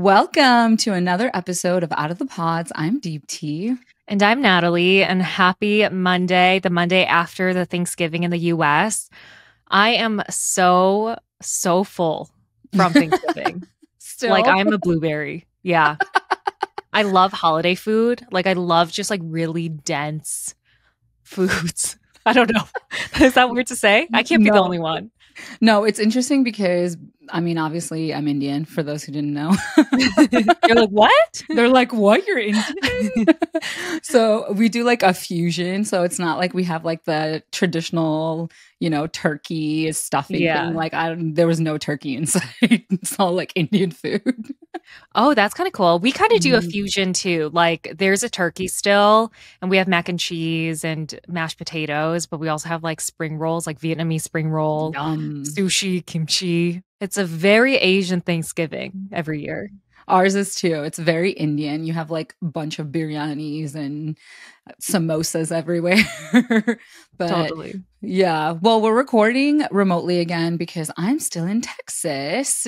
Welcome to another episode of Out of the Pods. I'm Deepti. And I'm Natalie, and happy Monday, the Monday after the Thanksgiving in the US. I am so, so full from Thanksgiving. Still? like, I'm a blueberry. Yeah. I love holiday food. Like, I love just like really dense foods. I don't know. Is that weird to say? I can't be the only one. No, it's interesting because I mean, obviously, I'm Indian. For those who didn't know, You're like, what? they're like, "What? You're Indian?" so we do like a fusion. So it's not like we have like the traditional, you know, turkey stuffing Yeah. thing. Like, I don't. There was no turkey inside. it's all like Indian food. Oh, that's kind of cool. We kind of do a Mhm. fusion too. Like there's a turkey still, and we have mac and cheese and mashed potatoes, but we also have like spring rolls, like Vietnamese spring roll, Yum. sushi, kimchi. It's a very Asian Thanksgiving every year. Ours is too. It's very Indian. You have like a bunch of biryanis and samosas everywhere. but totally. yeah, well, we're recording remotely again because I'm still in Texas.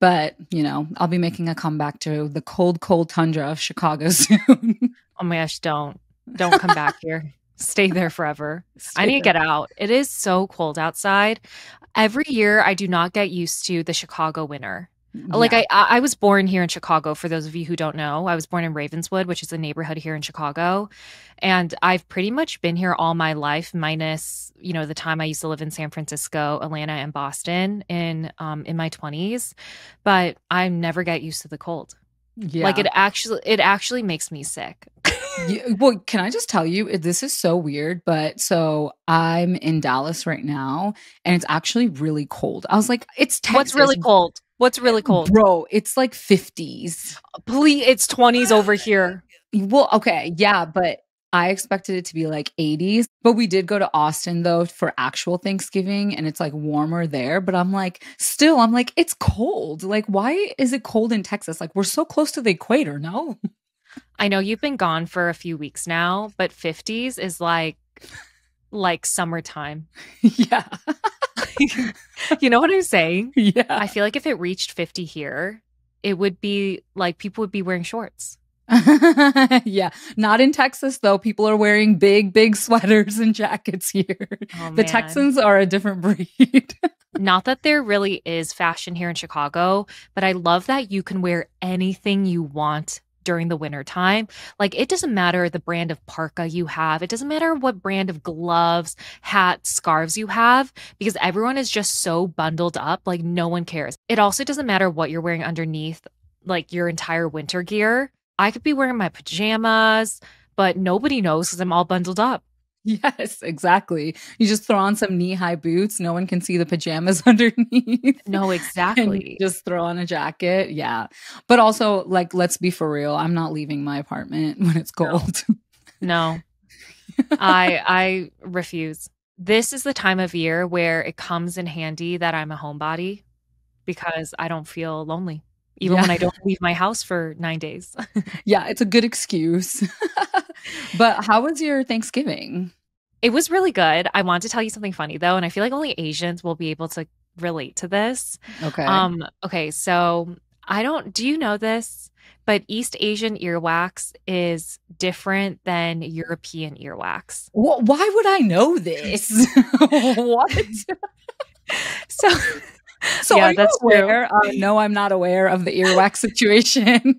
But, you know, I'll be making a comeback to the cold, cold tundra of Chicago soon. Oh my gosh, don't. Don't come back here. Stay there forever. I need to get out. It is so cold outside. Every year I do not get used to the Chicago winter. Like Yeah. I, I I was born here in Chicago. For those of you who don't know, I was born in Ravenswood, which is a neighborhood here in Chicago, and I've pretty much been here all my life, minus you know the time I used to live in San Francisco, Atlanta, and Boston in um in my twenties. But I never get used to the cold. Yeah. Like it actually, it actually makes me sick. Yeah, well, can I just tell you, this is so weird, but so I'm in Dallas right now and it's actually really cold. I was like, it's Texas. What's really cold? What's really cold? Bro, it's like 50s. Please, it's twenties over here. Well, okay, yeah, but I expected it to be like 80s. But we did go to Austin though for actual Thanksgiving and it's like warmer there. But I'm like, still, I'm like, it's cold. Like, why is it cold in Texas? Like, we're so close to the equator, no? I know you've been gone for a few weeks now, but fifties is like like summertime. yeah. you know what I'm saying? Yeah. I feel like if it reached 50 here, it would be like people would be wearing shorts. yeah. Not in Texas though. People are wearing big, big sweaters and jackets here. Oh, the. Texans are a different breed. Not that there really is fashion here in Chicago, but I love that you can wear anything you want during the winter time. Like it doesn't matter the brand of parka you have. It doesn't matter what brand of gloves, hats, scarves you have because everyone is just so bundled up like no one cares. It also doesn't matter what you're wearing underneath like your entire winter gear. I could be wearing my pajamas, but nobody knows cuz I'm all bundled up. yes, exactly. You just throw on some knee-high boots. No one can see the pajamas underneath. No, exactly. just throw on a jacket. Yeah. But also, like, let's be for real. I'm not leaving my apartment when it's No. cold. No. I I refuse. This is the time of year where it comes in handy that I'm a homebody because I don't feel lonely even when I don't leave my house for 9 days. yeah, it's a good excuse. but how was your Thanksgiving? It was really good. I want to tell you something funny though, and I feel like only Asians will be able to relate to this. Okay. Um okay, so I don't do you know this? But East Asian earwax is different than European earwax. Wh- why would I know this? what? So So Yeah, are you that's true. aware? Uh, no, I'm not aware of the earwax situation.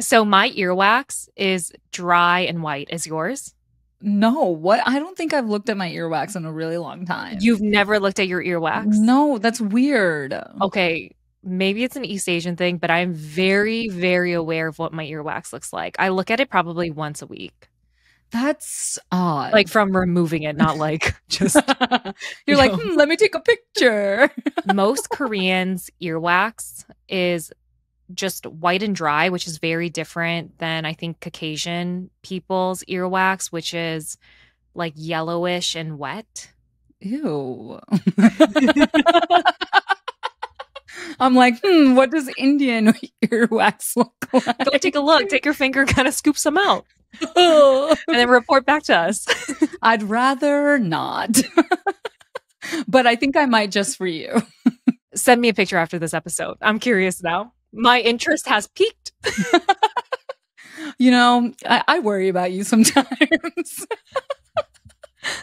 So my earwax is dry and white. Is yours? no, what? I don't think I've looked at my earwax in a really long time. You've never looked at your earwax? No, that's weird. Okay, maybe it's an East Asian thing, but I'm very, very aware of what my earwax looks like. I look at it probably once a week, That's odd. like from removing it, not like just. You're like, hmm, let me take a picture. Most Koreans' earwax is just white and dry, which is very different than I think Caucasian people's earwax, which is like yellowish and wet. Ew. I'm like, hmm, what does Indian earwax look like? Go take a look. Take your finger, kind of scoop some out. And then report back to us. I'd rather not. but I think I might just for you. Send me a picture after this episode. I'm curious now. my interest has peaked. you know, I, I worry about you sometimes.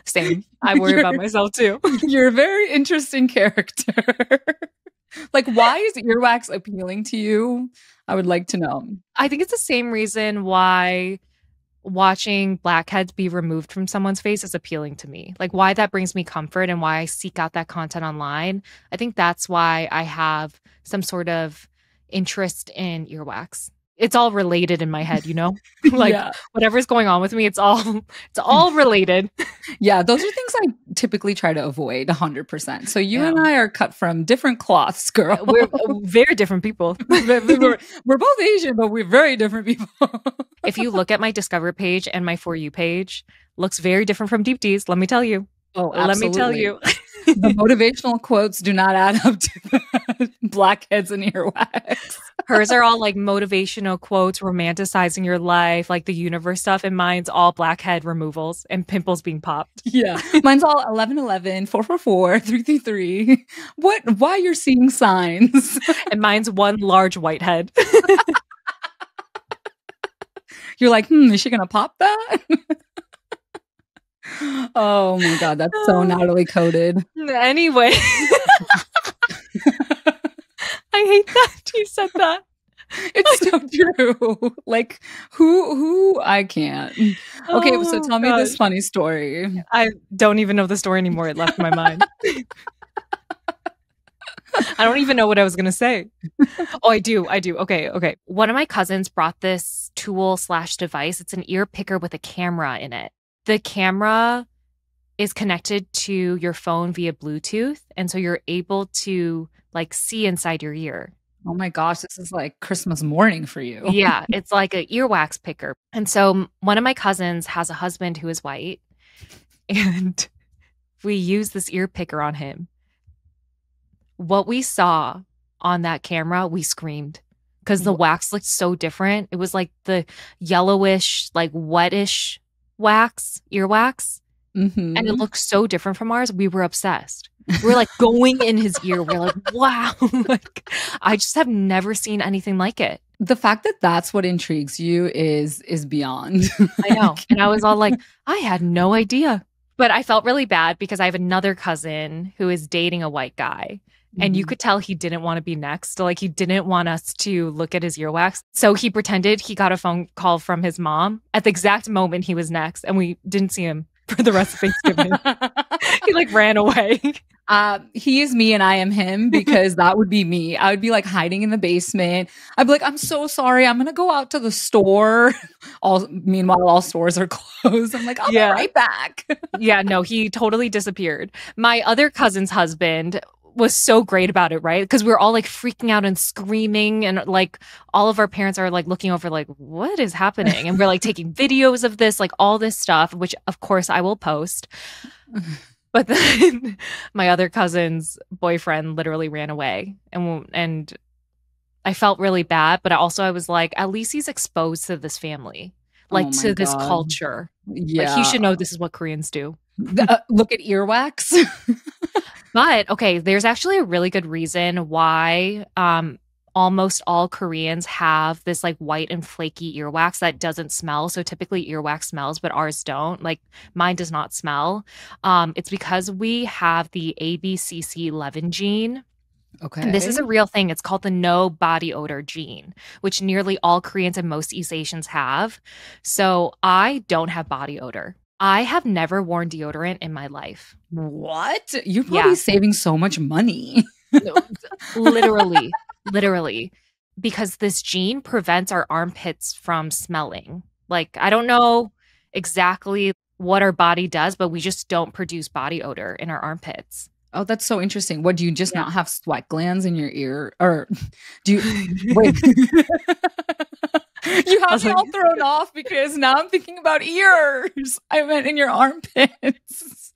Same. I worry about myself too. You're a very interesting character. like, why is earwax appealing to you? I would like to know. I think it's the same reason why watching blackheads be removed from someone's face is appealing to me. Like why that brings me comfort and why I seek out that content online. I think that's why I have some sort of interest in earwax it's all related in my head, you know? like yeah. whatever's going on with me, it's all it's all related. yeah, those are things I typically try to avoid 100%. So you yeah. and I are cut from different cloths, girl. We're uh, very different people. we're, we're both Asian, but we're very different people. if you look at my discover page and my for you page, looks very different from Deepti's, let me tell you. Oh, absolutely. let me tell you. The motivational quotes do not add up to blackheads and earwax. Hers are all like motivational quotes, romanticizing your life, like the universe stuff, and mine's all blackhead removals and pimples being popped. Yeah. Mine's all 1111, 444, 333. What why you're seeing signs. and mine's one large white head. you're like, hmm, is she gonna pop that? oh my god, that's so Natalie coded. Anyway. I hate that you said that. It's so true. Like who who I can't. Okay, oh, so tell gosh. me this funny story. I don't even know the story anymore. It left my mind. I don't even know what I was gonna say. Oh, I do. I do. Okay, okay. One of my cousins brought this tool slash device. It's an ear picker with a camera in it. The camera is connected to your phone via Bluetooth. And so you're able to like see inside your ear. Oh my gosh, this is like Christmas morning for you. yeah, it's like an earwax picker. And so one of my cousins has a husband who is white, and we use this ear picker on him. What we saw on that camera, we screamed because the wax looked so different. It was like the yellowish, like wetish wax, earwax. Mm-hmm. And it looked so different from ours. We were obsessed. We are like going in his ear. We we're like, wow. like, I just have never seen anything like it. The fact that that's what intrigues you is is beyond. I know. And I was all like, I had no idea. But I felt really bad because I have another cousin who is dating a white guy. And you mm-hmm. could tell he didn't want to be next. Like he didn't want us to look at his earwax. So he pretended he got a phone call from his mom at the exact moment he was next. And we didn't see him for the rest of Thanksgiving. he like ran away. Uh, he is me and I am him because that would be me. I would be like hiding in the basement. I'd be like, I'm so sorry. I'm gonna go out to the store. All meanwhile, all stores are closed. I'm like, I'll yeah. be right back. yeah, no, he totally disappeared. My other cousin's husband was so great about it, right? Because we are all like freaking out and screaming, and like all of our parents are like looking over, like, what is happening? And we're like taking videos of this, like all this stuff, which of course I will post. But then my other cousin's boyfriend literally ran away, and and I felt really bad. But also I was like, at least he's exposed to this family, like oh to God. this culture. Yeah, like he should know this is what Koreans do. Uh, look at earwax. But okay, there's actually a really good reason why um, almost all Koreans have this like white and flaky earwax that doesn't smell. So typically earwax smells, but ours don't. Like mine does not smell. Um, it's because we have the ABCC11 gene. Okay. And this is a real thing. It's called the no body odor gene, which nearly all Koreans and most East Asians have. So I don't have body odor. I have never worn deodorant in my life. What? You're probably yeah. saving so much money. no, literally, literally, because this gene prevents our armpits from smelling. Like, I don't know exactly what our body does, but we just don't produce body odor in our armpits. Oh, that's so interesting. What do you just yeah. not have sweat glands in your ear, or do you wait? you have me like, all thrown off because now I'm thinking about ears. I meant in your armpits.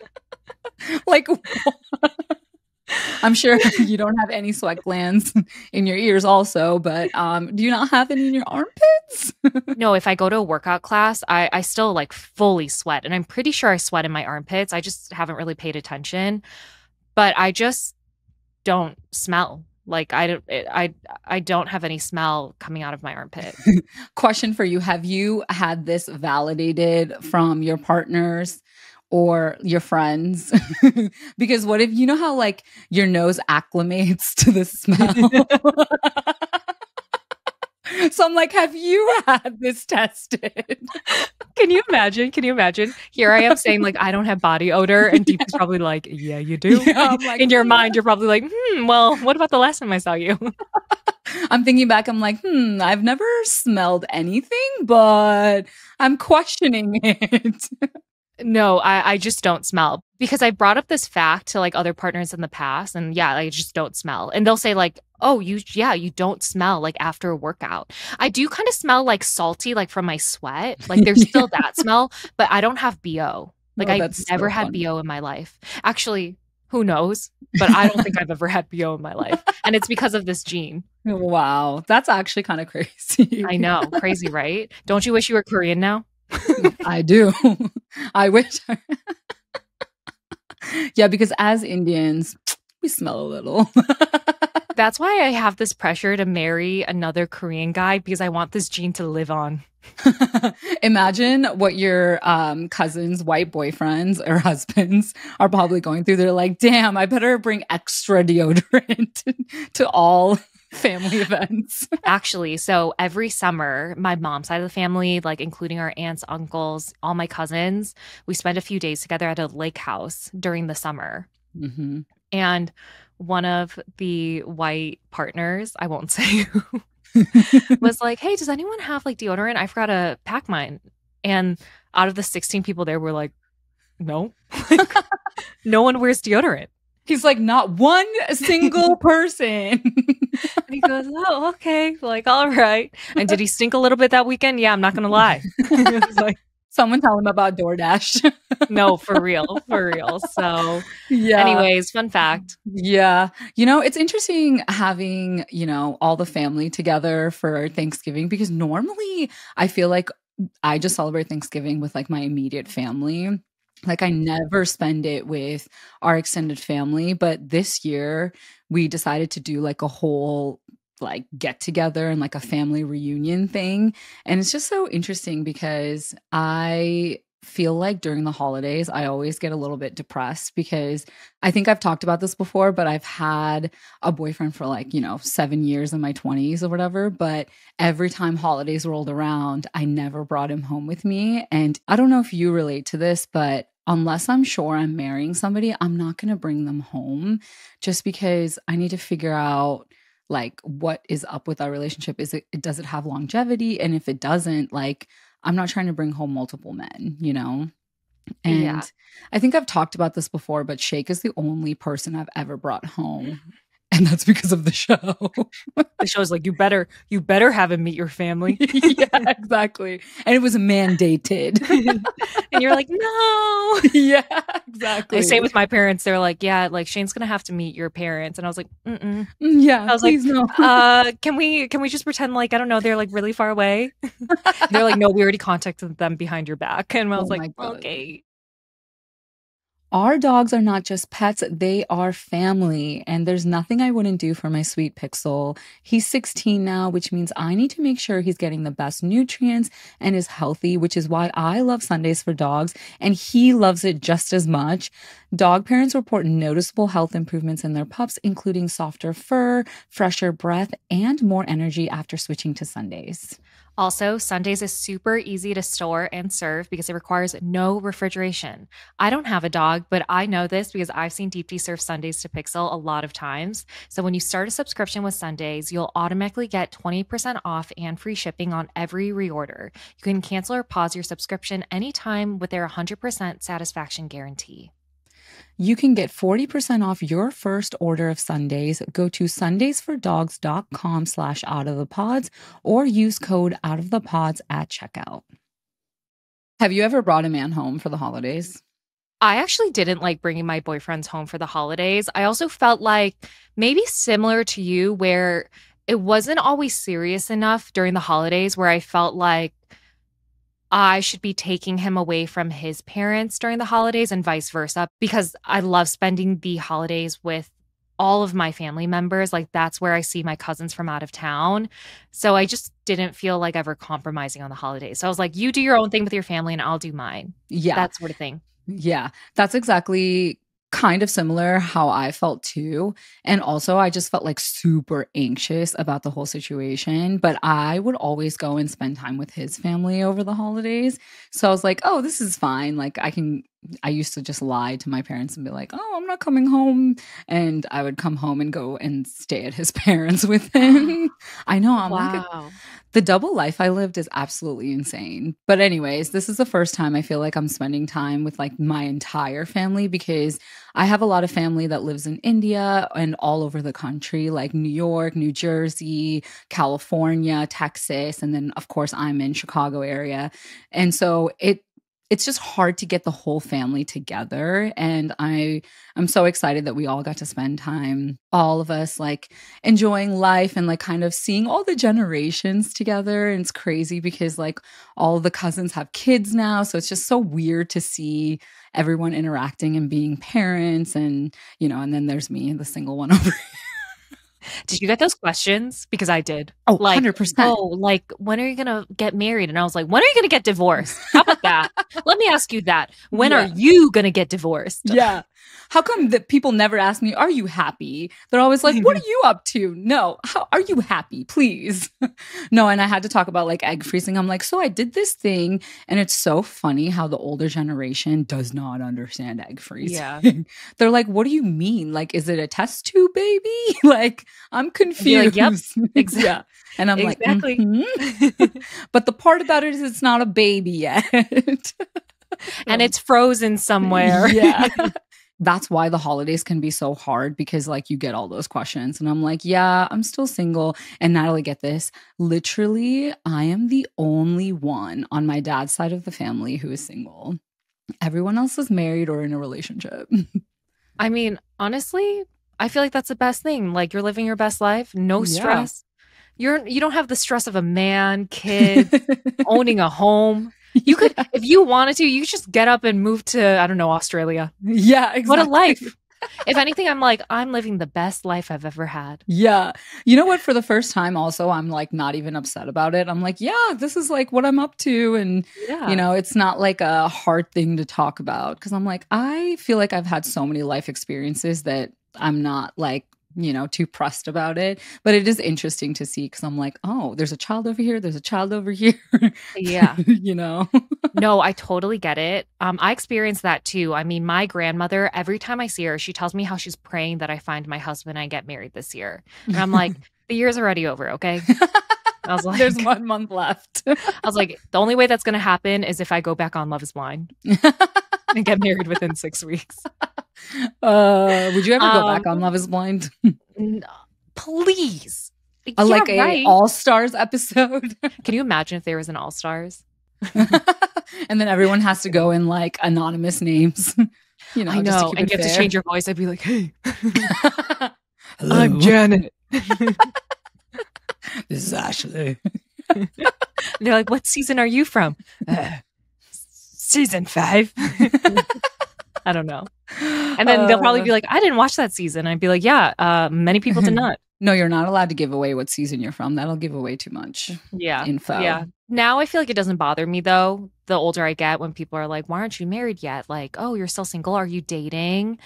like, I'm sure you don't have any sweat glands in your ears, also, but um, do you not have any in your armpits? no, if I go to a workout class, I, I still like fully sweat, and I'm pretty sure I sweat in my armpits. I just haven't really paid attention, but I just don't smell Like I don't I I don't have any smell coming out of my armpit. Question for you, have you had this validated from your partners or your friends? because what if you know how like your nose acclimates to the smell? So I'm like, have you had this tested? Can you imagine? Can you imagine? Here I am saying like I don't have body odor, and Deep is probably like, yeah, you do. Yeah, like, In your yeah. mind, you're probably like, hmm, well, what about the last time I saw you? I'm thinking back, I'm like, hmm, I've never smelled anything, but I'm questioning it. No, I, I just don't smell because I brought up this fact to like other partners in the past, and yeah, I just don't smell. And they'll say like, "Oh, you yeah, you don't smell like after a workout." I do kind of smell like salty, like from my sweat. Like there's still that smell, but I don't have bo. Like oh, I've never so had bo in my life. Actually, who knows? But I don't think I've ever had bo in my life, and it's because of this gene. Wow, that's actually kind of crazy. I know, crazy, right? Don't you wish you were Korean now? I do. I wish. yeah, because as Indians, we smell a little. That's why I have this pressure to marry another Korean guy because I want this gene to live on. Imagine what your um, cousins' white boyfriends or husbands are probably going through. They're like, damn, I better bring extra deodorant to all family events. Actually, so every summer, my mom's side of the family, like including our aunts, uncles, all my cousins, we spend a few days together at a lake house during the summer. Mm-hmm. And one of the white partners, I won't say who, was like, Hey, does anyone have like deodorant? I forgot to pack mine. And out of the 16 people there, were like, No, no one wears deodorant. He's like, not one single person. and he goes, Oh, okay. Like, all right. And did he stink a little bit that weekend? Yeah, I'm not going to lie. like, Someone tell him about DoorDash. no, for real, for real. So, yeah. Anyways, fun fact. Yeah. You know, it's interesting having, you know, all the family together for Thanksgiving because normally I feel like I just celebrate Thanksgiving with like my immediate family. Like I never spend it with our extended family, but this year we decided to do like a whole like get together and like a family reunion thing. And it's just so interesting because I feel like during the holidays, I always get a little bit depressed because I think I've talked about this before, but I've had a boyfriend for like, you know, seven years in my 20s or whatever. But every time holidays rolled around, I never brought him home with me. And I don't know if you relate to this, but unless I'm sure I'm marrying somebody, I'm not going to bring them home just because I need to figure out like what is up with our relationship. Is it does it have longevity? And if it doesn't like i'm not trying to bring home multiple men you know? And yeah. i think i've talked about this before but shake is the only person i've ever brought home and that's because of the show. the show show's like you better you better have him meet your family. yeah, exactly. And it was mandated. and you're like, "No." Yeah, exactly. I say with my parents, they're like, "Yeah, like Shayne's going to have to meet your parents." And I was like, Mm-mm. Mm, yeah. I was like, no. uh, can we can we just pretend like I don't know, they're like really far away?" they're like, "No, we already contacted them behind your back." And I was oh like, "Okay." Our dogs are not just pets, they are family. And there's nothing I wouldn't do for my sweet Pixel. He's 16 now, which means I need to make sure he's getting the best nutrients and is healthy, which is why I love Sundays for dogs. And he loves it just as much. Dog parents report noticeable health improvements in their pups, including softer fur, fresher breath, and more energy after switching to Sundays. Also, Sundays is super easy to store and serve because it requires no refrigeration. I don't have a dog, but I know this because I've seen Deepti serve Sundays to Pixel a lot of times. So when you start a subscription with Sundays, you'll automatically get 20% off and free shipping on every reorder. You can cancel or pause your subscription anytime with their 100% satisfaction guarantee. You can get 40% off your first order of Sundays. Go to sundaysfordogs.com slash out of the pods or use code out of the pods at checkout. Have you ever brought a man home for the holidays? I actually didn't like bringing my boyfriends home for the holidays. I also felt like maybe similar to you, where it wasn't always serious enough during the holidays, where I felt like I should be taking him away from his parents during the holidays and vice versa because I love spending the holidays with all of my family members. Like that's where I see my cousins from out of town. So I just didn't feel like ever compromising on the holidays. So I was like, you do your own thing with your family and I'll do mine. Yeah. That sort of thing. Yeah. That's exactly kind of similar how I felt too. And also, I just felt like super anxious about the whole situation. But I would always go and spend time with his family over the holidays. So I was like, oh, this is fine. Like, I can. I used to just lie to my parents and be like, oh, I'm not coming home. And I would come home and go and stay at his parents with him. I know. I'm wow. like, a, the double life I lived is absolutely insane. But, anyways, this is the first time I feel like I'm spending time with like my entire family because I have a lot of family that lives in India and all over the country, like New York, New Jersey, California, Texas. And then, of course, I'm in Chicago area. And so it it's just hard to get the whole family together and i i'm so excited that we all got to spend time all of us like enjoying life and like kind of seeing all the generations together and it's crazy because like all the cousins have kids now so it's just so weird to see everyone interacting and being parents and you know and then there's me the single one over here did you get those questions? Because I did. Oh, like, 100%. Oh, like, when are you going to get married? And I was like, when are you going to get divorced? How about that? Let me ask you that. When yeah. are you going to get divorced? Yeah. How come that people never ask me, are you happy? They're always like, what are you up to? No. How are you happy? Please. no. And I had to talk about like egg freezing. I'm like, so I did this thing. And it's so funny how the older generation does not understand egg freezing. Yeah. They're like, what do you mean? Like, is it a test tube baby? like, I'm confused. Like, yep. Exactly. yeah. And I'm exactly. like, mm-hmm. but the part about it is it's not a baby yet. and it's frozen somewhere. Yeah that's why the holidays can be so hard because like you get all those questions and i'm like yeah i'm still single. And natalie get this literally i am the only one on my dad's side of the family who is single. Everyone else is married or in a relationship. I mean honestly i feel like that's the best thing like you're living your best life no stress. Yeah. you're you don't have the stress of a man kid, owning a home you could, if you wanted to, you could just get up and move to, I don't know, Australia. Yeah, exactly. What a life. if anything, I'm like, I'm living the best life I've ever had. Yeah. You know what? For the first time, also, I'm like not even upset about it. I'm like, yeah, this is like what I'm up to. And, yeah. you know, it's not like a hard thing to talk about because I'm like, I feel like I've had so many life experiences that I'm not like you know, too pressed about it. But it is interesting to see because I'm like, oh, there's a child over here, there's a child over here. Yeah. you know? no, I totally get it. Um, I experienced that too. I mean, my grandmother, every time I see her, she tells me how she's praying that I find my husband and I get married this year. And I'm like, the year's already over, okay? I was like, there's one month left. I was like, the only way that's going to happen is if I go back on Love is Blind and get married within six weeks. Uh, would you ever go back on um, Love Is Blind? no, please. Uh, yeah, like a right. All Stars episode. Can you imagine if there was an All Stars? and then everyone has to go in like anonymous names. you know, I know, and you fair. have to change your voice. I'd be like, "Hey, I'm Janet. this is Ashley." they're like, "What season are you from?" Uh, season five. I don't know. And then uh, they'll probably be uh. like, I didn't watch that season. I'd be like, yeah, uh, many people did not. no, you're not allowed to give away what season you're from. That'll give away too much yeah. info. Yeah. Now I feel like it doesn't bother me though. The older I get, when people are like, why aren't you married yet? Like, oh, you're still single. Are you dating?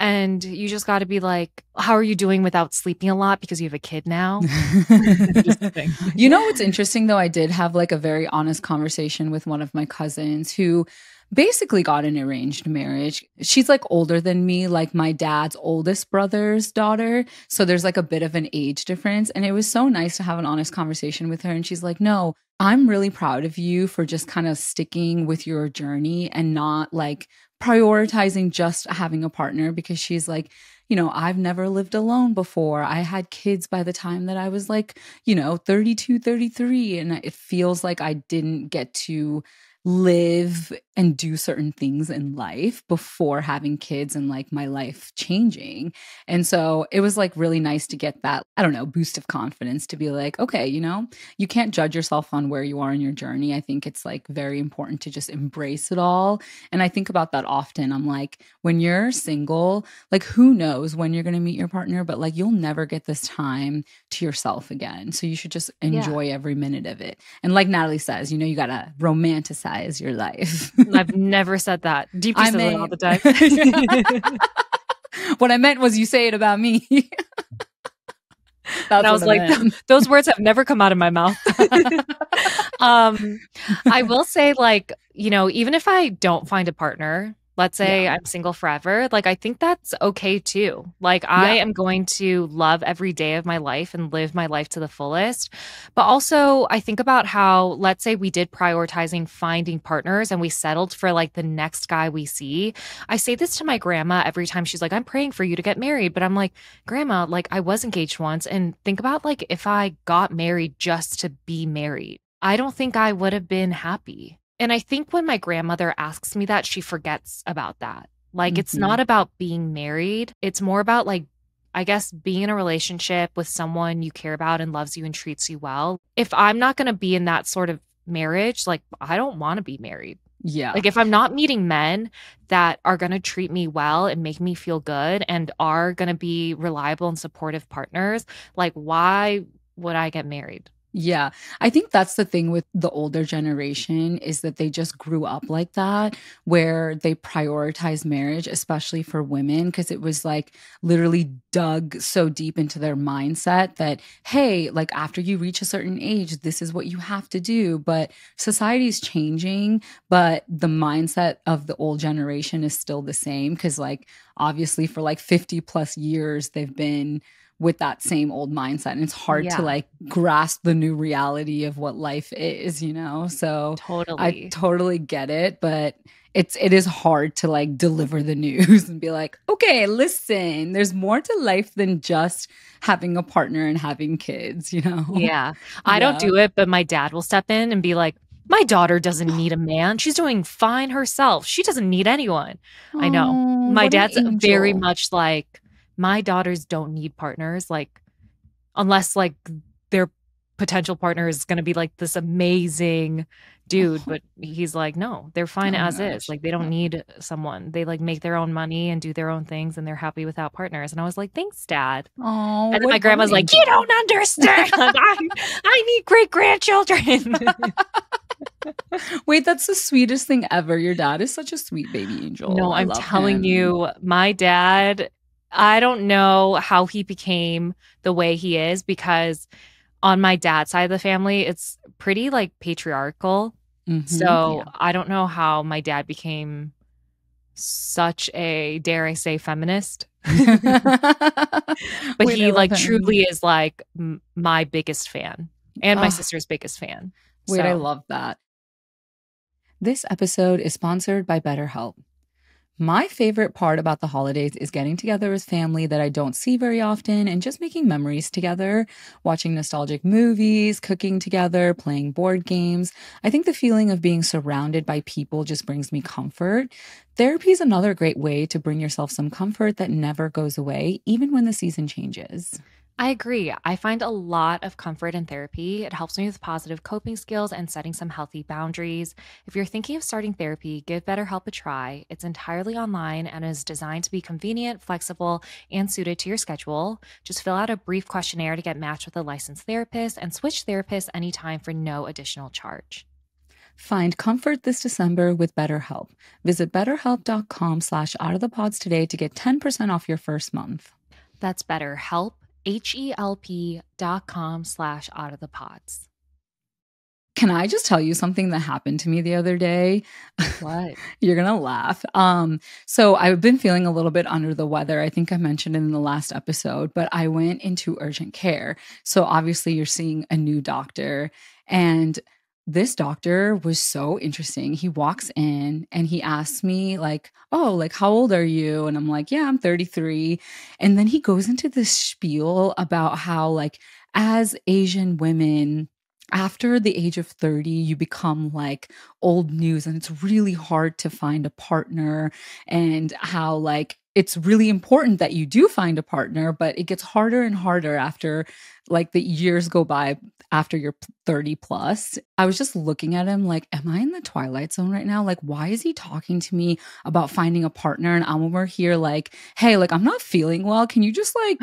And you just got to be like, how are you doing without sleeping a lot because you have a kid now? you know what's interesting though? I did have like a very honest conversation with one of my cousins who basically got an arranged marriage. She's like older than me, like my dad's oldest brother's daughter. So there's like a bit of an age difference. And it was so nice to have an honest conversation with her. And she's like, no, I'm really proud of you for just kind of sticking with your journey and not like prioritizing just having a partner because she's like, you know, I've never lived alone before. I had kids by the time that I was like, you know, 32, 33. And it feels like I didn't get to live and do certain things in life before having kids and like my life changing. And so it was like really nice to get that, I don't know, boost of confidence to be like, okay, you know, you can't judge yourself on where you are in your journey. I think it's like very important to just embrace it all. And I think about that often. I'm like, when you're single, like who knows when you're going to meet your partner, but like you'll never get this time to yourself again. So you should just enjoy yeah. every minute of it. And like Natalie says, you know, you got to romanticize your life. I've never said that. Deep says it all the time. what I meant was you say it about me. That's I was like, those words have never come out of my mouth. um, I will say, like, you know, even if I don't find a partner, let's say yeah. I'm single forever, like I think that's okay too. Like I yeah. am going to love every day of my life and live my life to the fullest. But also, I think about how, let's say we did prioritizing finding partners and we settled for like the next guy we see. I say this to my grandma every time she's like, I'm praying for you to get married. But I'm like, Grandma, like I was engaged once. And think about like if I got married just to be married. I don't think I would have been happy. And I think when my grandmother asks me that, she forgets about that. Like, mm-hmm. it's not about being married, it's more about like, I guess being in a relationship with someone you care about and loves you and treats you well. If I'm not going to be in that sort of marriage, like, I don't want to be married. Yeah. Like if I'm not meeting men that are going to treat me well and make me feel good and are going to be reliable and supportive partners, like why would I get married? Yeah. I think that's the thing with the older generation is that they just grew up like that where they prioritize marriage especially for women because it was like literally dug so deep into their mindset that hey, like after you reach a certain age this is what you have to do, but society is changing, but the mindset of the old generation is still the same cuz like obviously for like 50 plus years they've been with that same old mindset and it's hard yeah. to like grasp the new reality of what life is you know so totally i totally get it but it's it is hard to like deliver the news and be like okay listen there's more to life than just having a partner and having kids you know yeah i yeah. don't do it but my dad will step in and be like my daughter doesn't need a man. She's doing fine herself. She doesn't need anyone. Oh, I know. Oh, my dad's very much like, my daughters don't need partners like unless like their potential partner is going to be like this amazing dude but he's like no they're fine oh as gosh. is like they don't need someone they like make their own money and do their own things and they're happy without partners and i was like thanks dad oh and then my grandma's like you don't understand I, I need great grandchildren Wait, that's the sweetest thing ever. Your dad is such a sweet baby angel. No, I'm telling him. you, my dad I don't know how he became the way he is because on my dad's side of the family, it's pretty like patriarchal. Mm-hmm, so yeah. I don't know how my dad became such a dare I say feminist. but Wait, he like truly is like m- my biggest fan and my sister's biggest fan. Wait, so. I love that. This episode is sponsored by BetterHelp. My favorite part about the holidays is getting together as family that I don't see very often and just making memories together, watching nostalgic movies, cooking together, playing board games. I think the feeling of being surrounded by people just brings me comfort. Therapy is another great way to bring yourself some comfort that never goes away, even when the season changes. I agree. I find a lot of comfort in therapy. It helps me with positive coping skills and setting some healthy boundaries. If you're thinking of starting therapy, give BetterHelp a try. It's entirely online and is designed to be convenient, flexible, and suited to your schedule. Just fill out a brief questionnaire to get matched with a licensed therapist and switch therapists anytime for no additional charge. Find comfort this December with BetterHelp. Visit betterhelp.com slash out of the pods today to get 10% off your first month. That's BetterHelp H-E-L-P dot com slash out of the pods. Can I just tell you something that happened to me the other day? What? You're going to laugh. Um, so I've been feeling a little bit under the weather. I think I mentioned in the last episode, but I went into urgent care. So obviously you're seeing a new doctor and this doctor was so interesting. He walks in and he asks me, like, oh, like, how old are you? And I'm like, yeah, I'm 33. And then he goes into this spiel about how, like, as Asian women, after the age of 30, you become like old news and it's really hard to find a partner, and how like it's really important that you do find a partner, but it gets harder and harder after like the years go by after you're 30 plus. I was just looking at him like, am I in the twilight zone right now? Like, why is he talking to me about finding a partner? And I'm over here like, hey, like, I'm not feeling well. Can you just like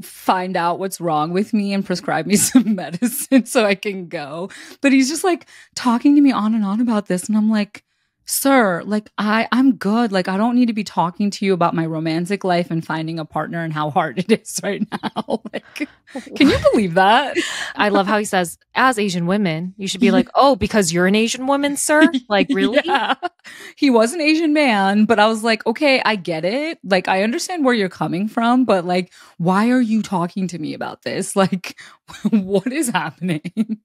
find out what's wrong with me and prescribe me some medicine so I can go? But he's just like talking to me on and on about this. And I'm like, sir like i i'm good. Like i don't need to be talking to you about my romantic life and finding a partner and how hard it is right now. Like can you believe that? I love how he says as asian women you should be mm-hmm. like oh because you're an asian woman sir? Like really? Yeah. he was an asian man but i was like okay i get it. Like i understand where you're coming from but like why are you talking to me about this? Like what is happening?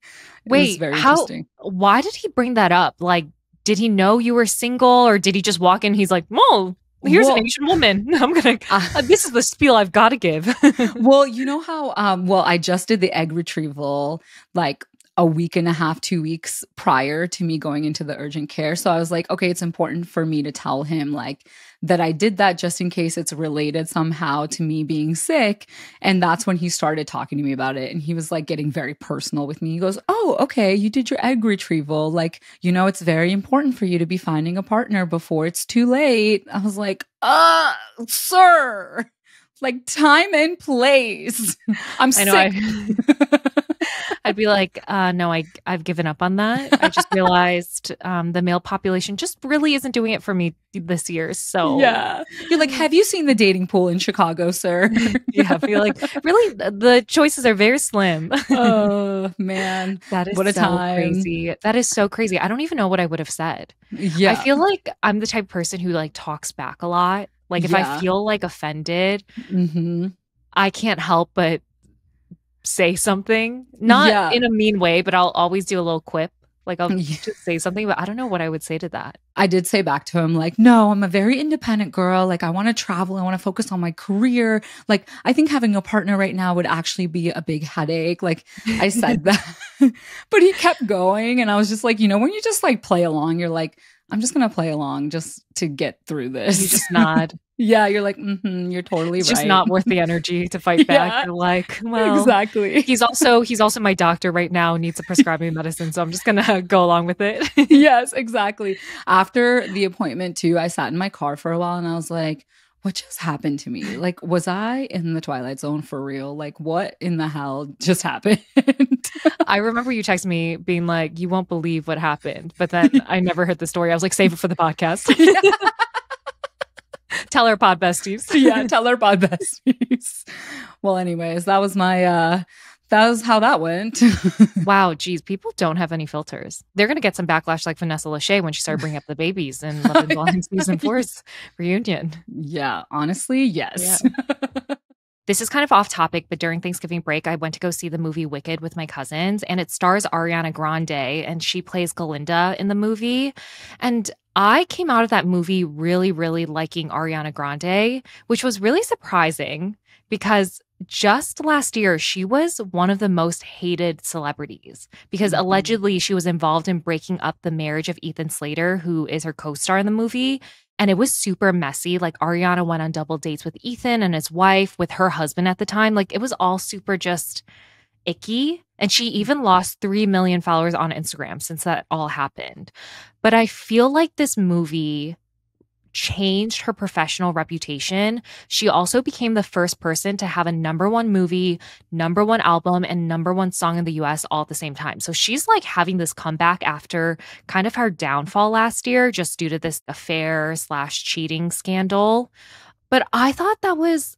Wait how why did he bring that up? Like did he know you were single or did he just walk in? He's like, "Oh, here's well, an Asian woman. I'm gonna. Uh, this is the spiel I've got to give. well, you know how? Um, well, I just did the egg retrieval like a week and a half, two weeks prior to me going into the urgent care. So I was like, okay, it's important for me to tell him like that I did that just in case it's related somehow to me being sick. And that's when he started talking to me about it. And he was like getting very personal with me. He goes, Oh, okay, you did your egg retrieval. Like, you know, it's very important for you to be finding a partner before it's too late. I was like, Uh, sir, like time and place. I'm I sick. I'd be like, uh, no, I I've given up on that. I just realized um, the male population just really isn't doing it for me this year. So yeah, you're like, have you seen the dating pool in Chicago, sir? yeah, I feel like really the choices are very slim. oh man, that is what a so time. crazy. That is so crazy. I don't even know what I would have said. Yeah, I feel like I'm the type of person who like talks back a lot. Like if yeah. I feel like offended, mm-hmm. I can't help but say something, not yeah. in a mean way, but I'll always do a little quip. Like I'll just say something, but I don't know what I would say to that. I did say back to him, like, no, I'm a very independent girl. Like, I want to travel. I want to focus on my career. Like, I think having a partner right now would actually be a big headache. Like, I said that, but he kept going. And I was just like, you know, when you just like play along, you're like, I'm just going to play along just to get through this. You just nod. Yeah, you're like, mm-hmm, you're totally it's right. just not worth the energy to fight back. yeah, you're like, well, exactly. He's also he's also my doctor right now, needs to prescribe me medicine, so I'm just gonna go along with it. yes, exactly. After the appointment too, I sat in my car for a while and I was like, what just happened to me? Like, was I in the twilight zone for real? Like, what in the hell just happened? I remember you texting me being like, you won't believe what happened, but then I never heard the story. I was like, save it for the podcast. tell our pod besties. yeah, tell our pod besties. Well, anyways, that was my uh that was how that went. wow, geez, people don't have any filters. They're gonna get some backlash like Vanessa Lachey when she started bringing up the babies in Love is Blind season four's reunion. Yeah, honestly, yes. Yeah. This is kind of off topic, but during Thanksgiving break, I went to go see the movie Wicked with my cousins, and it stars Ariana Grande, and she plays Glinda in the movie. And I came out of that movie really, really liking Ariana Grande, which was really surprising because just last year, she was one of the most hated celebrities because mm-hmm. allegedly she was involved in breaking up the marriage of Ethan Slater, who is her co star in the movie. And it was super messy. Like Ariana went on double dates with Ethan and his wife, with her husband at the time. Like it was all super just icky. And she even lost 3 million followers on Instagram since that all happened. But I feel like this movie changed her professional reputation. She also became the first person to have a number one movie, number one album, and number one song in the US all at the same time. So she's like having this comeback after kind of her downfall last year, just due to this affair slash cheating scandal. But I thought that was,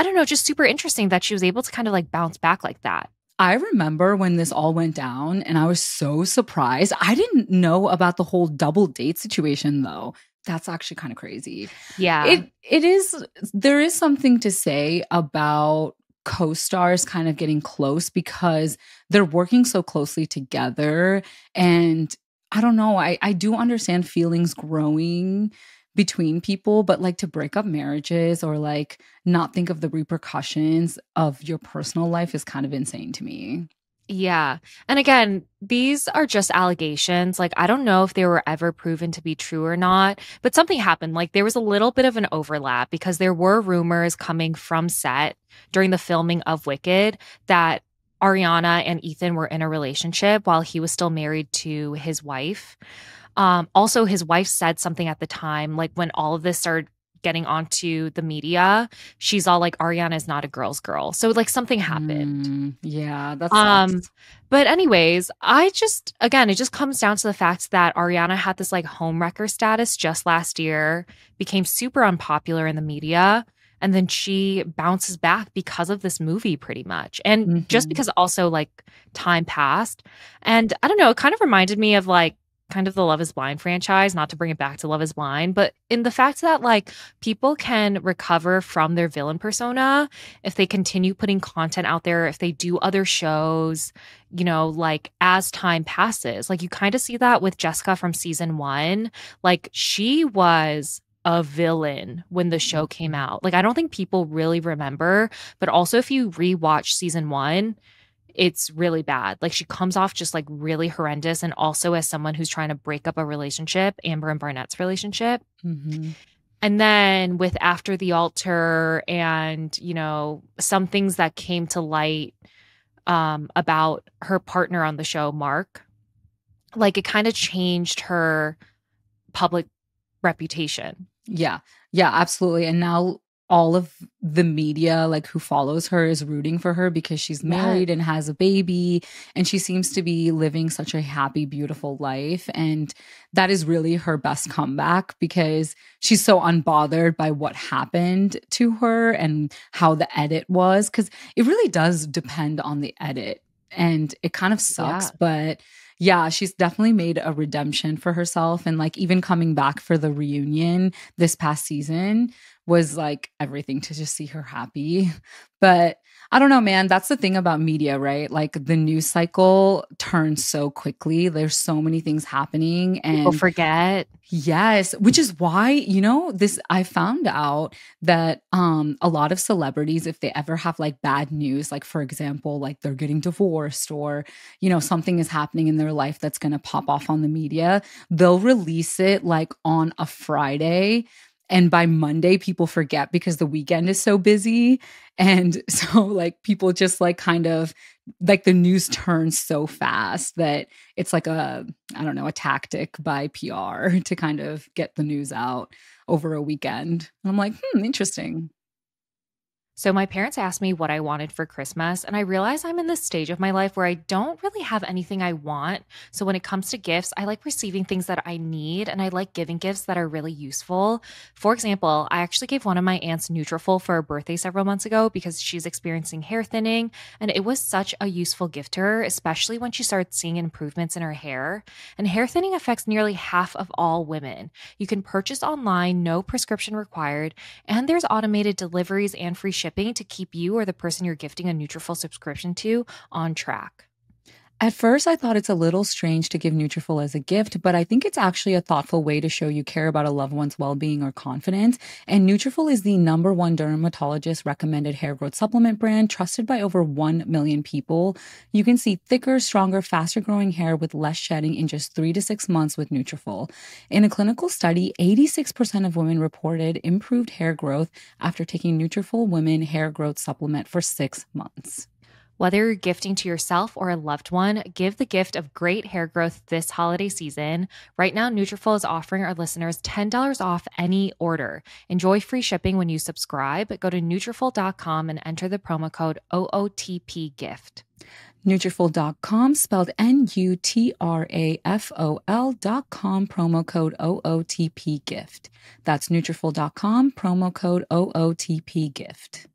I don't know, just super interesting that she was able to kind of like bounce back like that. I remember when this all went down and I was so surprised. I didn't know about the whole double date situation though. That's actually kind of crazy. Yeah. It it is there is something to say about co-stars kind of getting close because they're working so closely together and I don't know, I I do understand feelings growing between people, but like to break up marriages or like not think of the repercussions of your personal life is kind of insane to me. Yeah. And again, these are just allegations. Like, I don't know if they were ever proven to be true or not, but something happened. Like, there was a little bit of an overlap because there were rumors coming from set during the filming of Wicked that Ariana and Ethan were in a relationship while he was still married to his wife. Um, also, his wife said something at the time, like when all of this started getting onto the media, she's all like, Ariana is not a girl's girl. So like something happened. Mm, yeah, that's um but anyways, I just again, it just comes down to the fact that Ariana had this like home wrecker status just last year, became super unpopular in the media. And then she bounces back because of this movie, pretty much. And mm-hmm. just because also like time passed. And I don't know, it kind of reminded me of like kind of the Love is Blind franchise, not to bring it back to Love is Blind, but in the fact that like people can recover from their villain persona if they continue putting content out there, if they do other shows, you know, like as time passes. Like you kind of see that with Jessica from season one. Like she was a villain when the show came out. Like I don't think people really remember, but also if you rewatch season one, it's really bad. Like she comes off just like really horrendous. And also as someone who's trying to break up a relationship, Amber and Barnett's relationship. Mm-hmm. And then with After the Altar and, you know, some things that came to light um, about her partner on the show, Mark, like it kind of changed her public reputation. Yeah. Yeah, absolutely. And now all of the media like who follows her is rooting for her because she's married yeah. and has a baby and she seems to be living such a happy beautiful life and that is really her best comeback because she's so unbothered by what happened to her and how the edit was cuz it really does depend on the edit and it kind of sucks yeah. but yeah, she's definitely made a redemption for herself. And like even coming back for the reunion this past season was like everything to just see her happy. But I don't know, man. That's the thing about media, right? Like the news cycle turns so quickly. There's so many things happening and people forget. Yes, which is why, you know, this I found out that um a lot of celebrities if they ever have like bad news, like for example, like they're getting divorced or, you know, something is happening in their life that's going to pop off on the media, they'll release it like on a Friday and by Monday, people forget because the weekend is so busy. And so, like, people just like kind of like the news turns so fast that it's like a, I don't know, a tactic by PR to kind of get the news out over a weekend. And I'm like, hmm, interesting. So, my parents asked me what I wanted for Christmas, and I realize I'm in this stage of my life where I don't really have anything I want. So, when it comes to gifts, I like receiving things that I need, and I like giving gifts that are really useful. For example, I actually gave one of my aunts Nutrafol for her birthday several months ago because she's experiencing hair thinning, and it was such a useful gift to her, especially when she started seeing improvements in her hair. And hair thinning affects nearly half of all women. You can purchase online, no prescription required, and there's automated deliveries and free shipping shipping to keep you or the person you're gifting a Nutrafol subscription to on track. At first, I thought it's a little strange to give Nutrafol as a gift, but I think it's actually a thoughtful way to show you care about a loved one's well-being or confidence. And Nutrafol is the number one dermatologist recommended hair growth supplement brand, trusted by over 1 million people. You can see thicker, stronger, faster growing hair with less shedding in just 3 to 6 months with Nutrafol. In a clinical study, 86% of women reported improved hair growth after taking Nutrafol Women Hair Growth Supplement for 6 months. Whether you're gifting to yourself or a loved one, give the gift of great hair growth this holiday season. Right now, Nutrafol is offering our listeners $10 off any order. Enjoy free shipping when you subscribe. Go to Nutrafol.com and enter the promo code OOTPGIFT. Nutrafol.com, spelled N-U-T-R-A-F-O-L dot com, promo code OOTP gift. That's Nutrafol.com, promo code OOTP gift.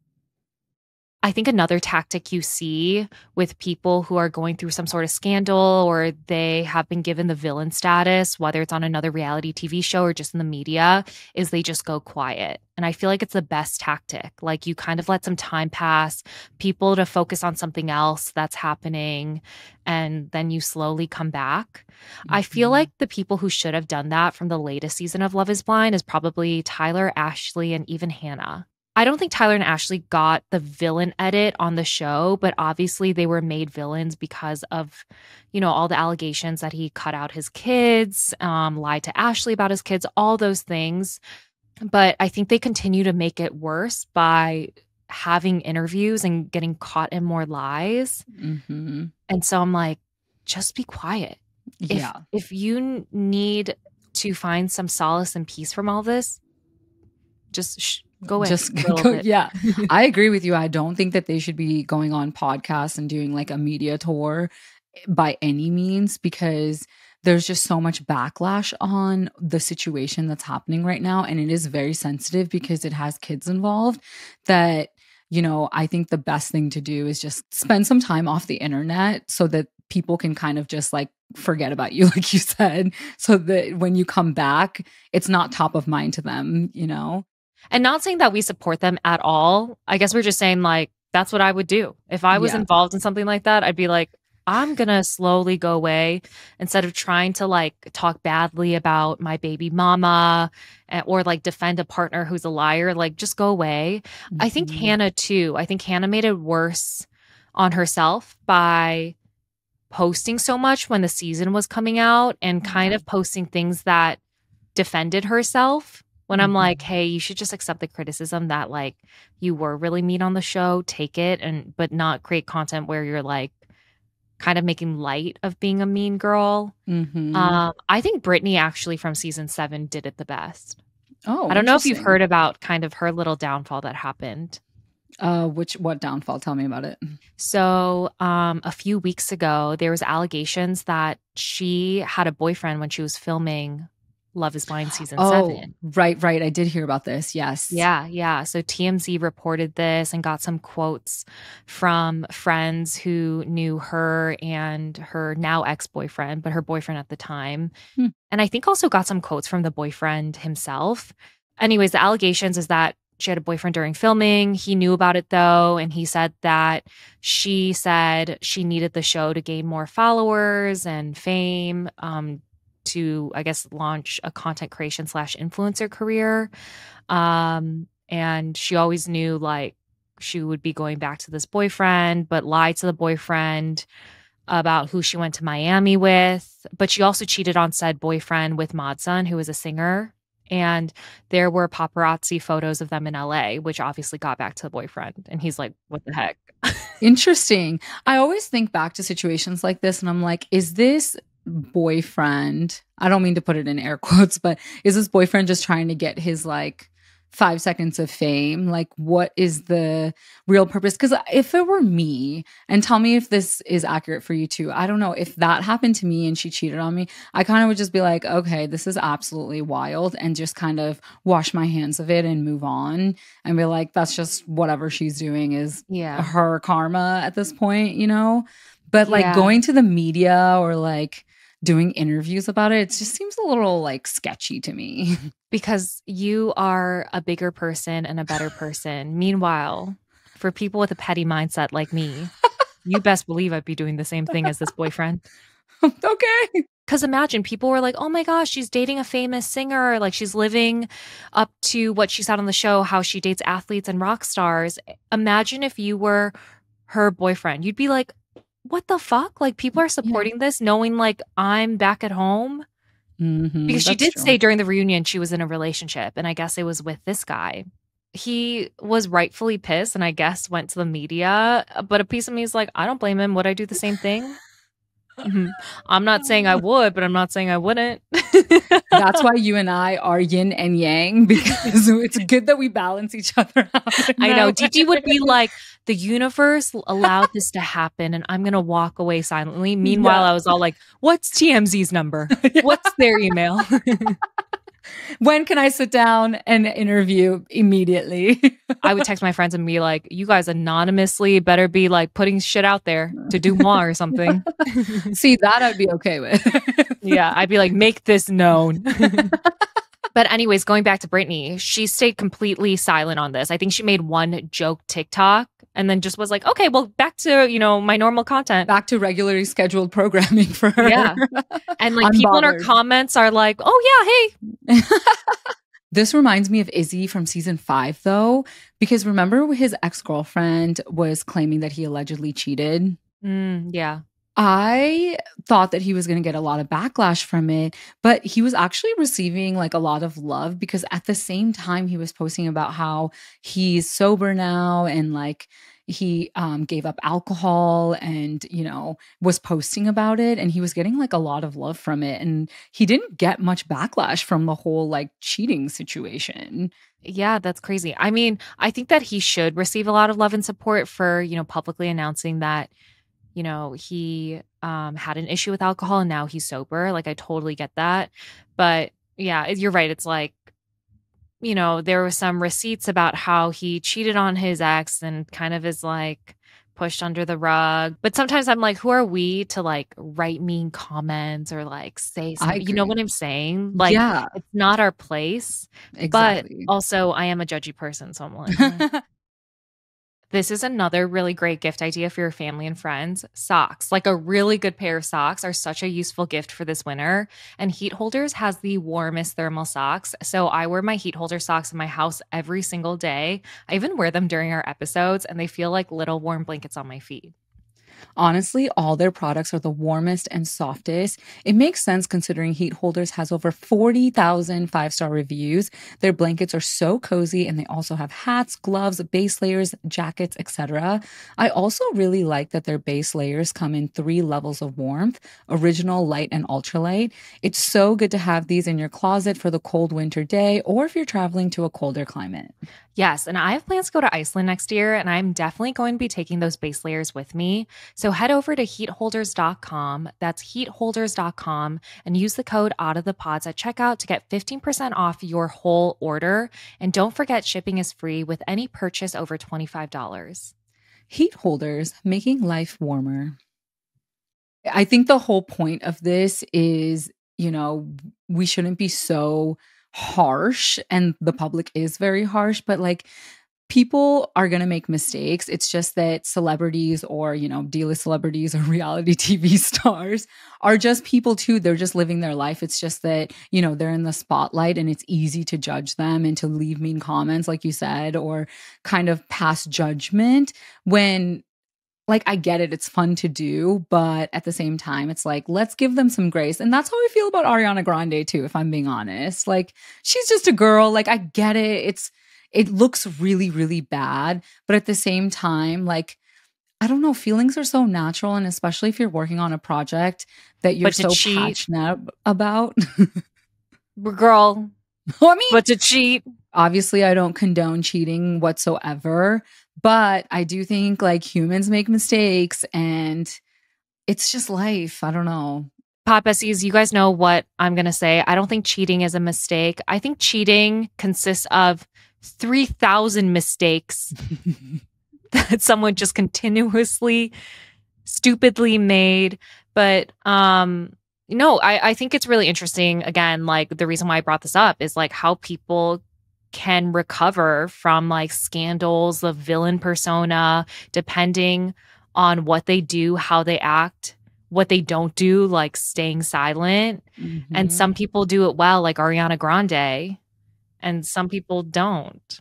I think another tactic you see with people who are going through some sort of scandal or they have been given the villain status, whether it's on another reality TV show or just in the media, is they just go quiet. And I feel like it's the best tactic. Like you kind of let some time pass, people to focus on something else that's happening, and then you slowly come back. Mm-hmm. I feel mm-hmm. like the people who should have done that from the latest season of Love is Blind is probably Tyler, Ashley, and even Hannah. I don't think Tyler and Ashley got the villain edit on the show, but obviously they were made villains because of, you know, all the allegations that he cut out his kids, um, lied to Ashley about his kids, all those things. But I think they continue to make it worse by having interviews and getting caught in more lies. Mm-hmm. And so I'm like, just be quiet. If, Yeah. If you need to find some solace and peace from all this, just sh- go in. Just go, yeah. I agree with you. I don't think that they should be going on podcasts and doing like a media tour by any means because there's just so much backlash on the situation that's happening right now and it is very sensitive because it has kids involved that you know i think the best thing to do is just spend some time off the internet so that people can kind of just like forget about you like you said so that when you come back it's not top of mind to them you know And not saying that we support them at all. I guess we're just saying like that's what I would do. If I was Yeah. involved in something like that, I'd be like, I'm gonna slowly go away instead of trying to like talk badly about my baby mama eh, or like defend a partner who's a liar. Like just go away. I think Mhm. Hannah too. I think Hannah made it worse on herself by posting so much when the season was coming out and kind Yeah. of posting things that defended herself. When I'm Mhm. like, hey, you should just accept the criticism that like you were really mean on the show, take it and but not create content where you're like kind of making light of being a mean girl. Mhm. Um, I think Brittany actually from season seven did it the best. oh I don't know if you've heard about kind of her little downfall that happened. uh which what downfall tell me about it So, um, a few weeks ago, there was allegations that she had a boyfriend when she was filming Love Is Blind season oh seven. right right i did hear about this yes Yeah, yeah. So TMZ reported this and got some quotes from friends who knew her and her now ex boyfriend, but her boyfriend at the time. Hmm. And I think also got some quotes from the boyfriend himself. Anyways, the allegations is that she had a boyfriend during filming. He knew about it though. And he said that she said she needed the show to gain more followers and fame um, to, I guess, launch a content creation slash influencer career. Um, and she always knew like she would be going back to this boyfriend, but lied to the boyfriend about who she went to Miami with. But she also cheated on said boyfriend with Modson, who was a singer. And there were paparazzi photos of them in LA, which obviously got back to the boyfriend. And he's like, what the heck? Interesting. I always think back to situations like this and I'm like, is this boyfriend, I don't mean to put it in air quotes, but is this boyfriend just trying to get his like five seconds of fame? Like, what is the real purpose? Because if it were me, and tell me if this is accurate for you too, I don't know. If that happened to me and she cheated on me, I kind of would just be like, okay, this is absolutely wild, and just kind of wash my hands of it and move on and be like, that's just whatever she's doing is Yeah. her karma at this point, you know? But like Yeah. going to the media or like doing interviews about it, it just seems a little like sketchy to me. because you are a bigger person and a better person. Meanwhile, for people with a petty mindset like me, you best believe I'd be doing the same thing as this boyfriend. okay. Because imagine people were like, oh my gosh, she's dating a famous singer. Like she's living up to what she said on the show, how she dates athletes and rock stars. Imagine if you were her boyfriend. You'd be like, what the fuck? Like people are supporting this knowing like I'm back at home. Mhm, Because she did true. say during the reunion she was in a relationship, and I guess it was with this guy. He was rightfully pissed, and I guess went to the media. But a piece of me is like, I don't blame him. Would I do the same thing? Mhm. I'm not saying I would, but I'm not saying I wouldn't. That's why you and I are yin and yang because it's good that we balance each other out. I know. Gigi would be like, the universe allowed this to happen, and I'm gonna walk away silently. Meanwhile, Yeah. I was all like, "What's TMZ's number? What's their email?" when can I sit down and interview immediately? I would text my friends and be like, "You guys anonymously better be like putting shit out there to do more or something." See, that I'd be okay with. yeah, I'd be like, "Make this known." but anyways, going back to Brittany, she stayed completely silent on this. I think she made one joke TikTok and then just was like, "Okay, well, back to you know my normal content." Back to regularly scheduled programming for her. Yeah. And like people in her comments are like, "Oh yeah, hey, This reminds me of Izzy from season five, though, because remember his ex girlfriend was claiming that he allegedly cheated? Mm, yeah. I thought that he was going to get a lot of backlash from it, but he was actually receiving like a lot of love because at the same time he was posting about how he's sober now and like he um, gave up alcohol and you know was posting about it and he was getting like a lot of love from it and he didn't get much backlash from the whole like cheating situation yeah, that's crazy. I mean, I think that he should receive a lot of love and support for, you know, publicly announcing that you know, he um, had an issue with alcohol and now he's sober. Like, I totally get that. But yeah, you're right. It's like, you know, there were some receipts about how he cheated on his ex and kind of is like pushed under the rug. But sometimes I'm like, who are we to like write mean comments or like say something? You know what I'm saying? Like, yeah. it's not our place. Exactly. But also, I am a judgy person. So I'm like, This is another really great gift idea for your family and friends. Socks. Like a really good pair of socks are such a useful gift for this winter. And Heat Holders has the warmest thermal socks. So I wear my Heat Holder socks in my house every single day. I even wear them during our episodes, and they feel like little warm blankets on my feet. Honestly, all their products are the warmest and softest. It makes sense considering Heat Holders has over 40,000 five star reviews. Their blankets are so cozy and they also have hats, gloves, base layers, jackets, etc. I also really like that their base layers come in three levels of warmth original, light, and ultralight. It's so good to have these in your closet for the cold winter day or if you're traveling to a colder climate. Yes, and I have plans to go to Iceland next year, and I'm definitely going to be taking those base layers with me. So head over to heatholders.com, that's heatholders.com, and use the code out of the pods at checkout to get 15% off your whole order. And don't forget, shipping is free with any purchase over $25. Heat holders, making life warmer. I think the whole point of this is, you know, we shouldn't be so harsh and the public is very harsh, but like people are going to make mistakes. It's just that celebrities or, you know, D-list celebrities or reality TV stars are just people too. They're just living their life. It's just that, you know, they're in the spotlight and it's easy to judge them and to leave mean comments like you said or kind of pass judgment when like I get it, it's fun to do, but at the same time, it's like, let's give them some grace. And that's how I feel about Ariana Grande too, if I'm being honest. Like, she's just a girl. Like, I get it. It's, it looks really, really bad. But at the same time, like, I don't know, feelings are so natural. And especially if you're working on a project that you're so cheat. passionate about. Girl. I mean, but to cheat. Obviously, I don't condone cheating whatsoever. But I do think like humans make mistakes and it's just life. I don't know. Pod Besties, you guys know what I'm going to say. I don't think cheating is a mistake. I think cheating consists of 3,000 mistakes that someone just continuously, stupidly made. But, um, no, I, I think it's really interesting. Again, like the reason why I brought this up is like how people can recover from like scandals, the villain persona, depending on what they do, how they act, what they don't do, like staying silent. Mm-hmm. And some people do it well, like Ariana Grande, and some people don't.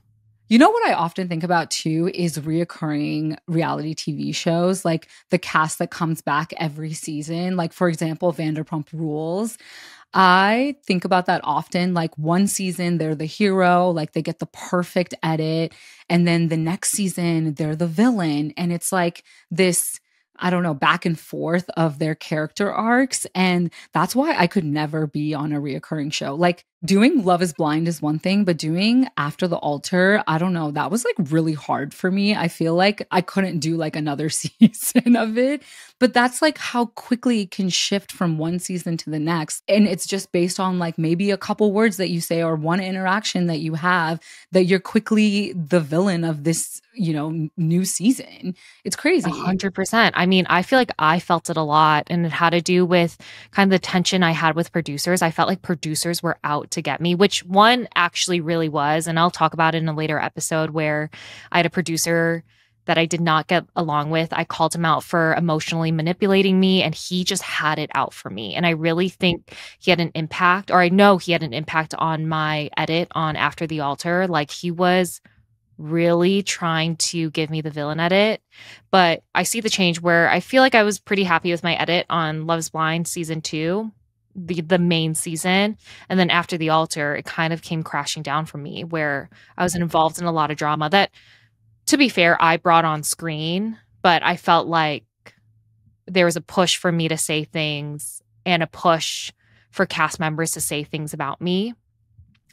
You know what I often think about too is reoccurring reality TV shows, like the cast that comes back every season. Like, for example, Vanderpump Rules. I think about that often. Like one season, they're the hero, like they get the perfect edit. And then the next season, they're the villain. And it's like this I don't know, back and forth of their character arcs. And that's why I could never be on a reoccurring show. Like doing Love is Blind is one thing, but doing After the Altar, I don't know, that was like really hard for me. I feel like I couldn't do like another season of it. But that's like how quickly it can shift from one season to the next. And it's just based on like maybe a couple words that you say or one interaction that you have that you're quickly the villain of this you know, new season. It's crazy. 100%. I mean, I feel like I felt it a lot and it had to do with kind of the tension I had with producers. I felt like producers were out to get me, which one actually really was. And I'll talk about it in a later episode where I had a producer that I did not get along with. I called him out for emotionally manipulating me and he just had it out for me. And I really think he had an impact, or I know he had an impact on my edit on After the Altar. Like he was really trying to give me the villain edit. But I see the change where I feel like I was pretty happy with my edit on Love's Blind season two, the the main season. And then after the altar, it kind of came crashing down for me where I was involved in a lot of drama that to be fair, I brought on screen, but I felt like there was a push for me to say things and a push for cast members to say things about me.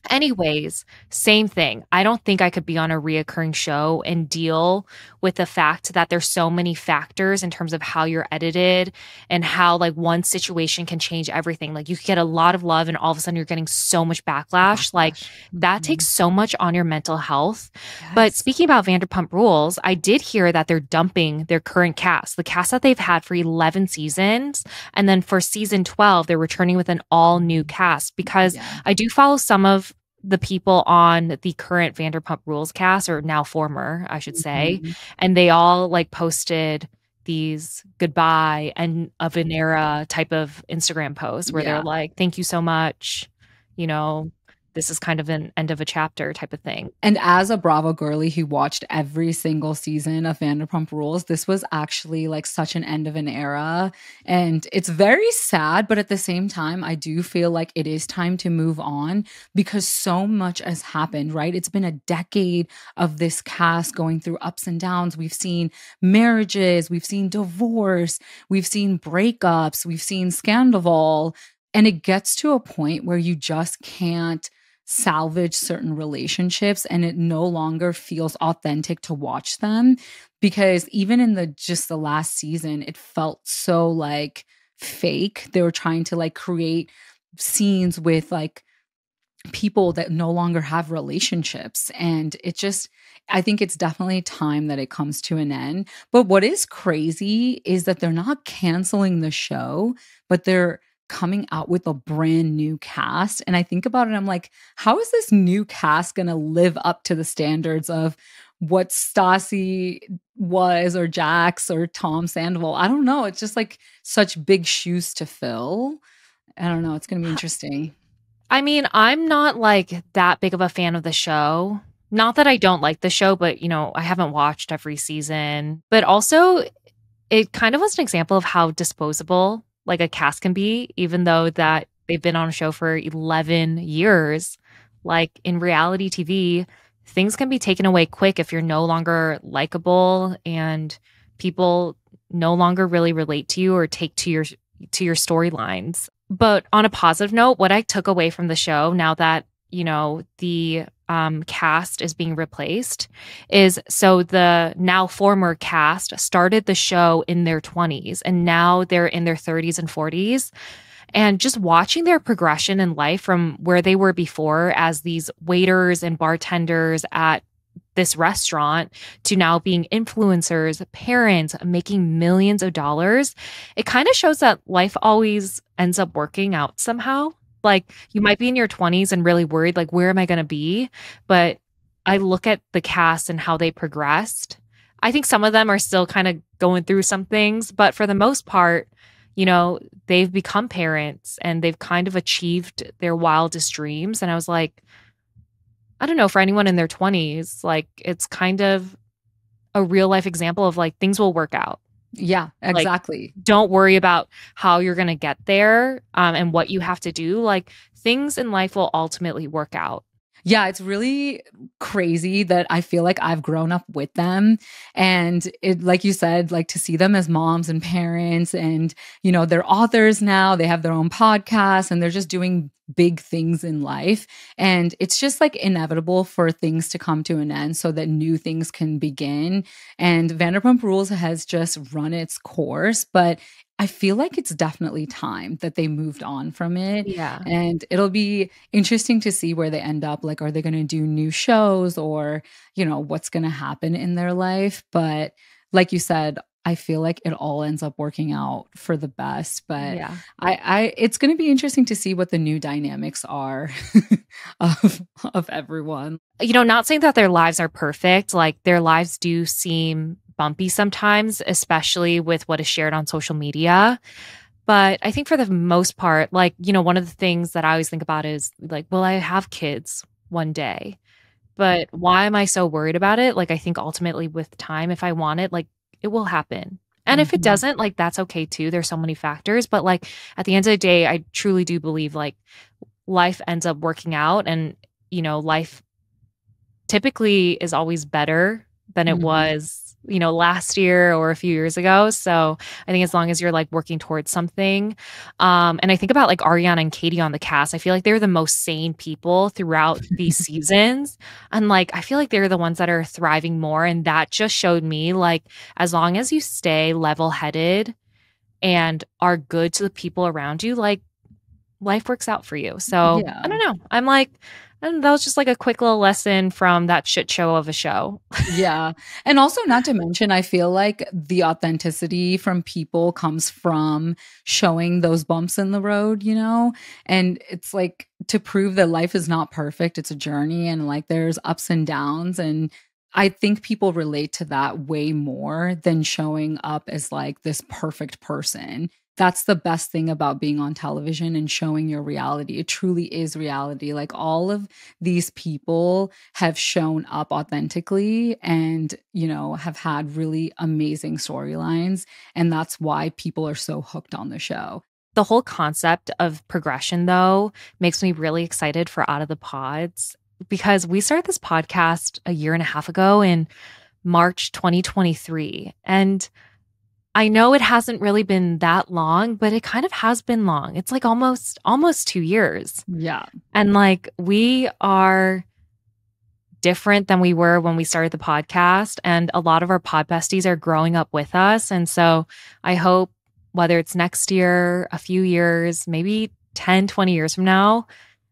Anyways, same thing. I don't think I could be on a reoccurring show and deal with the fact that there's so many factors in terms of how you're edited and how like one situation can change everything. Like you get a lot of love and all of a sudden you're getting so much backlash. backlash. Like that mm-hmm. takes so much on your mental health. Yes. But speaking about Vanderpump Rules, I did hear that they're dumping their current cast, the cast that they've had for 11 seasons. And then for season 12, they're returning with an all new cast because yeah. I do follow some of the people on the current Vanderpump Rules cast, or now former, I should say, mm-hmm. and they all like posted these goodbye and of an era type of Instagram posts where yeah. they're like, "Thank you so much," you know, this is kind of an end of a chapter type of thing. And as a Bravo girly who watched every single season of Vanderpump Rules, this was actually like such an end of an era. And it's very sad, but at the same time, I do feel like it is time to move on because so much has happened, right? It's been a decade of this cast going through ups and downs. We've seen marriages, we've seen divorce, we've seen breakups, we've seen scandal. And it gets to a point where you just can't salvage certain relationships and it no longer feels authentic to watch them because even in the just the last season it felt so like fake. They were trying to like create scenes with like people that no longer have relationships. And it just i think it's definitely time that it comes to an end. But what is crazy is that they're not canceling the show but they're coming out with a brand new cast. And I think about it, I'm like, how is this new cast going to live up to the standards of what Stassi was or Jax or Tom Sandoval? I don't know. It's just like such big shoes to fill. I don't know. It's going to be interesting. I mean, I'm not like that big of a fan of the show. Not that I don't like the show, but you know, I haven't watched every season. But also, it kind of was an example of how disposable like a cast can be, even though that they've been on a show for 11 years. Like in reality TV, things can be taken away quick if you're no longer likable and people no longer really relate to you or take to your to your storylines. But on a positive note, what I took away from the show now that, you know, the um, cast is being replaced is so the now former cast started the show in their 20s and now they're in their 30s and 40s. And just watching their progression in life from where they were before as these waiters and bartenders at this restaurant to now being influencers, parents, making millions of dollars, it kind of shows that life always ends up working out somehow. Like you might be in your 20s and really worried, like, where am I going to be? But I look at the cast and how they progressed. I think some of them are still kind of going through some things, but for the most part, you know, they've become parents and they've kind of achieved their wildest dreams. And I was like, I don't know, for anyone in their 20s, like it's kind of a real life example of like things will work out. Yeah, exactly. Like, don't worry about how you're going to get there um, and what you have to do. Like things in life will ultimately work out. Yeah, it's really crazy that I feel like I've grown up with them. And it, like you said, like to see them as moms and parents, and, you know, they're authors now, they have their own podcast, and they're just doing big things in life. And it's just like inevitable for things to come to an end so that new things can begin. And Vanderpump Rules has just run its course, but I feel like it's definitely time that they moved on from it. Yeah. And it'll be interesting to see where they end up. Like, are they going to do new shows or, you know, what's going to happen in their life? But like you said, I feel like it all ends up working out for the best. But yeah, I, I it's going to be interesting to see what the new dynamics are of of everyone. You know, not saying that their lives are perfect. Like their lives do seem bumpy sometimes, especially with what is shared on social media. But I think for the most part, like, you know, one of the things that I always think about is like, will I have kids one day? But why am I so worried about it? Like, I think ultimately with time, if I want it, like, it will happen. And if it Mhm. doesn't, like, that's okay too. There's so many factors. But like, at the end of the day, I truly do believe like life ends up working out and, you know, life typically is always better than it Mhm. was, you know, last year or a few years ago. So I think as long as you're like working towards something. Um, and I think about like Ariana and Katie on the cast. I feel like they're the most sane people throughout these seasons. And like I feel like they're the ones that are thriving more. And that just showed me like as long as you stay level headed and are good to the people around you, like life works out for you. So Yeah. I don't know. I'm like, and that was just like a quick little lesson from that shit show of a show. yeah. And also, not to mention, I feel like the authenticity from people comes from showing those bumps in the road, you know? And it's like to prove that life is not perfect, it's a journey and like there's ups and downs. And I think people relate to that way more than showing up as like this perfect person. That's the best thing about being on television and showing your reality. It truly is reality. Like all of these people have shown up authentically and, you know, have had really amazing storylines. And that's why people are so hooked on the show. The whole concept of progression, though, makes me really excited for Out of the Pods because we started this podcast a year and a half ago in March 2023. And I know it hasn't really been that long, but it kind of has been long. It's like almost almost 2 years. Yeah. And like we are different than we were when we started the podcast. And a lot of our pod besties are growing up with us. And so I hope whether it's next year, a few years, maybe 10, 20 years from now,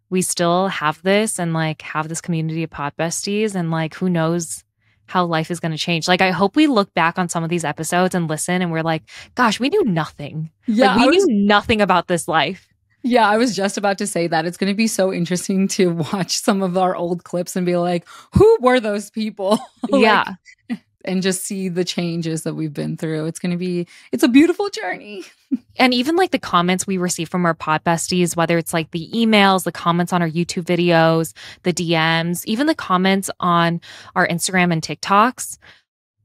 we still have this and like have this community of pod besties. And like who knows how life is going to change. Like I hope we look back on some of these episodes and listen and we're like, gosh, we knew nothing. Yeah. like we was- knew nothing about this life. Yeah, I was just about to say that. It's going to be so interesting to watch some of our old clips and be like, who were those people? Like, yeah. And just see the changes that we've been through. It's going to be, it's a beautiful journey. and even like the comments we receive from our pod besties, whether it's like the emails, the comments on our YouTube videos, the DMs, even the comments on our Instagram and TikToks.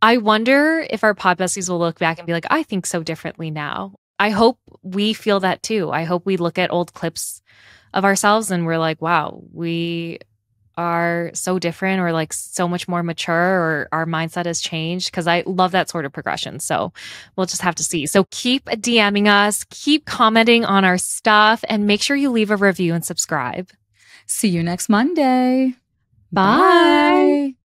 I wonder if our pod besties will look back and be like, I think so differently now. I hope we feel that too. I hope we look at old clips of ourselves and we're like, wow, we are so different or like so much more mature or our mindset has changed because I love that sort of progression. So we'll just have to see. So keep DMing us, keep commenting on our stuff, and make sure you leave a review and subscribe. See you next Monday. Bye. Bye.